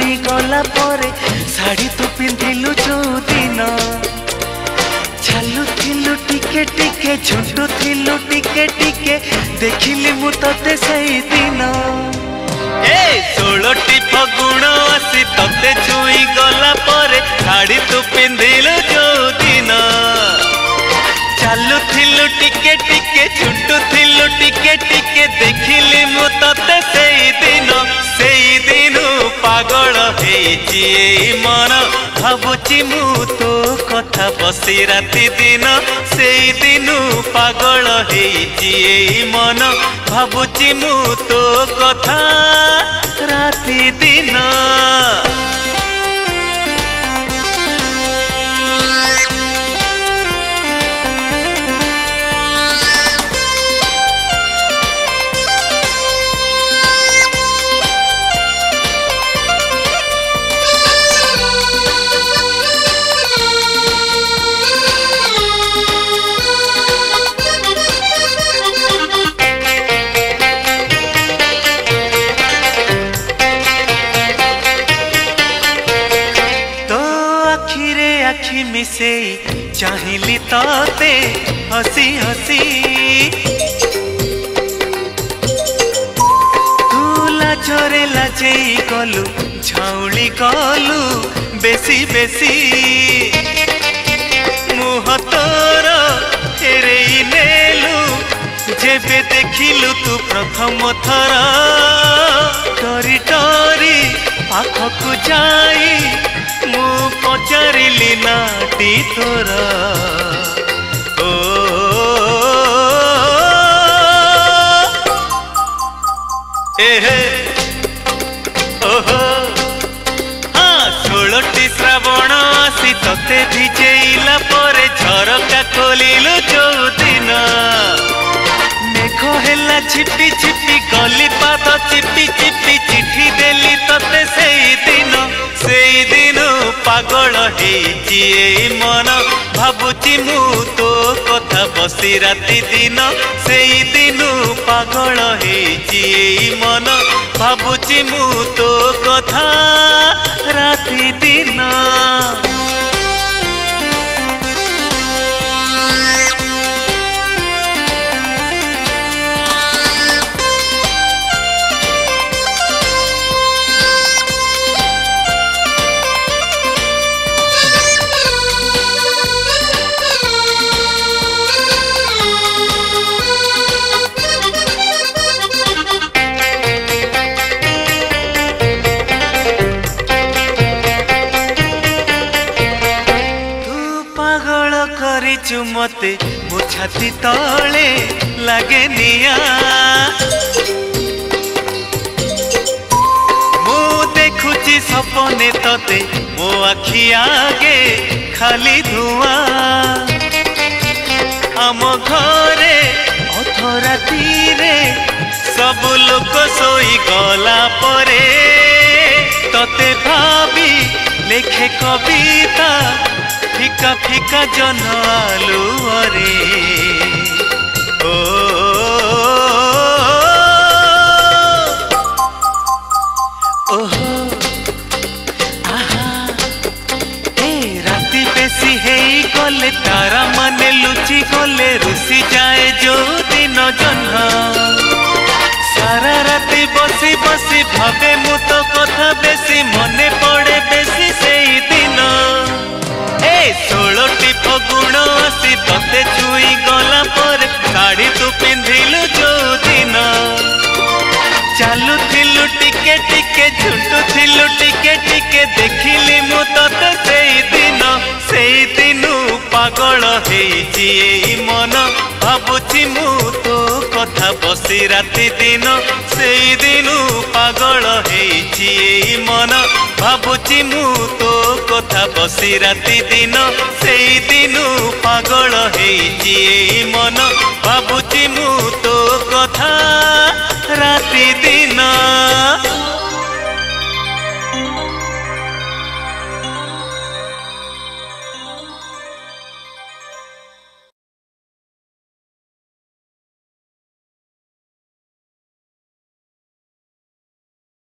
ହସି ଗଲା ପରେ ଶାଢ଼ୀ ତୁ ପିନ୍ଧିଲୁ ଯୋଉଦିନ ଛାଲୁଥିଲୁ ଟିକେ ଟିକେ ଝୁଣ୍ଟୁଥିଲୁ ଟିକେ ଟିକେ ଦେଖିଲି ମୁଁ ତତେ ସେଇଦିନ ଏ ଷୋଳଟି ଫଗୁଣ ଆସି ତତେ ଛୁଇଁ ଗଲା ପରେ ଶାଢ଼ୀ ତୁ ପିନ୍ଧିଲୁ ଯୋଉଦିନ ଚାଲୁଥିଲୁ ଟିକେ ଟିକେ ଛୁଟୁଥିଲୁ ଟିକେ ଟିକେ ଦେଖିଲି ମୁଁ ତତେ ସେଇଦିନ ସେଇଦିନ ପାଗଳ ହେଇଛି ଏଇ ମନ ଭାବୁଛି ମୁଁ ତୋ କଥା ବସି ରାତି ଦିନ ସେଇଦିନ ପାଗଳ ହେଇଛି ଏଇ ମନ ଭାବୁଛି ମୁଁ ତୋ କଥା ରାତି ଦିନ मिसे चाहिली ताते हसी हसी तू लाजरे लाजे कलु झाउली कलु बेसी बेसी मुह तोर फेरेई नेलु जेबे देखिलु तू प्रथम थर डरी डरी पाखकु जाई ପ୍ରତି ତୋର ଓହୋ ହଁ ଷୋଳଟି ଶ୍ରାବଣ ଆସି ତତେ ଭିଜେଇଲା ପରେ ଝରକା ଖୋଲିଲୁ ଯୋଉଦିନ ମେଘ ହେଲା ଛିପି ଛିପି ଗଲି ପାଦ ଚିପି ଚିପି ଚିଠି ଦେଲି ତତେ ସେଇଦିନ ସେଇଦିନ ପାଗଳ ହେଇଛି ଏଇ ଭାବୁଛି ମୁଁ ତୋ କଥା ବସି ରାତି ଦିନ ସେଇ ଦିନୁ ପାଗଳ ହେଇଛି ଏଇ ମନ ଭାବୁଛି ମୁଁ ତୋ କଥା ମାରିଛୁ ମୋତେ ମୋ ଛାତି ତଳେ ଲାଗେ ନିଆ ମୁଁ ଦେଖୁଛି ସପନେ ତତେ ମୋ ଆଖି ଆଗେ ଖାଲି ଧୂଆ ଆମ ଘରେ ଅଥରାତିରେ ସବୁ ଲୋକ ଶୋଇଗଲା ପରେ ତତେ ଭାବି ଲେଖେ କବିତା ফিকা ফিকা জন আলুরে ও বেশি হেই গলে তারা মানে লুচি গলে রুষি যায় যৌদিন জহ্ন সারা রাতি বসি বসি ভাবে মু তো কথা বেশি মনে পড়ে বেশি সেই দিন ଷୋଳଟି ଫଗୁଣ ଆସି ତତେ ଛୁଇଁ ଗଲା ପରେ ଶାଢ଼ୀ ତୁ ପିନ୍ଧିଲୁ ଯୋଉଦିନ ଚାଲୁଥିଲୁ ଟିକେ ଟିକେ ଝୁଣ୍ଟୁଥିଲୁ ଟିକେ ଟିକେ ଦେଖିଲି ମୁଁ ତତେ ସେଇଦିନ ସେଇଦିନୁ ପାଗଳ ହେଇଛି ଏଇ ମନ ଭାବୁଛି ମୁଁ ତୋ କଥା ବସି ରାତି ଦିନ ସେଇଦିନୁ ପାଗଳ ହେଇଛି ଏଇ ମନ ଭାବୁଛି ମୁଁ ତୋ কথা বসি রাতি দিন সেই দিনু পাগল হেইছি এই মন ভাবুছি মু তো কথা রাতি দিন